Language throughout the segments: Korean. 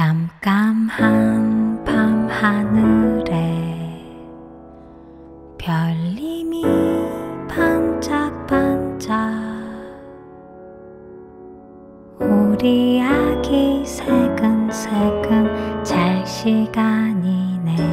깜깜한 밤 하늘에 별님이 반짝반짝 우리 아기 새근새근 잘 시간이네.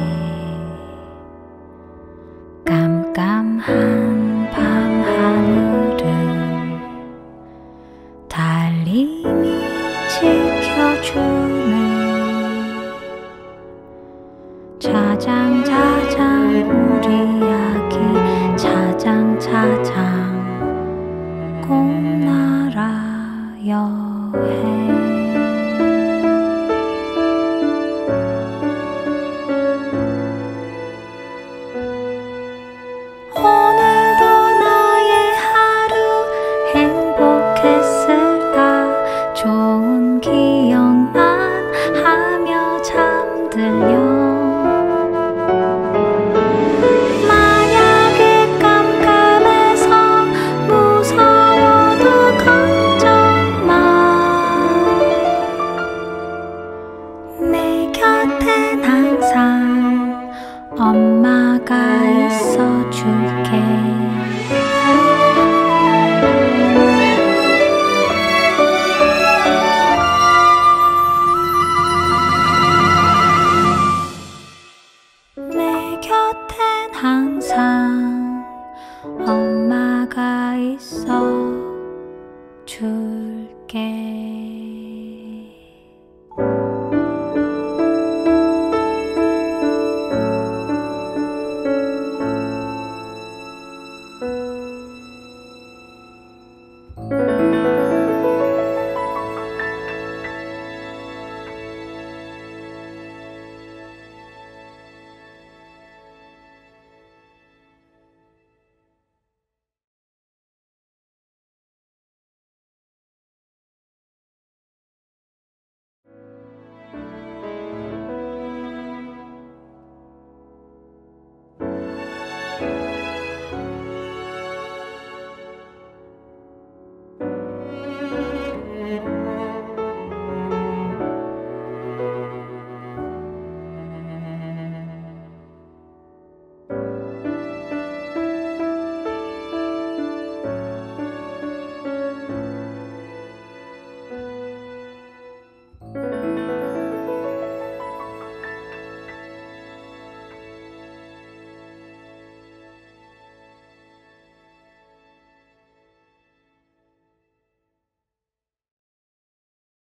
항상 엄마가 있어 줄게.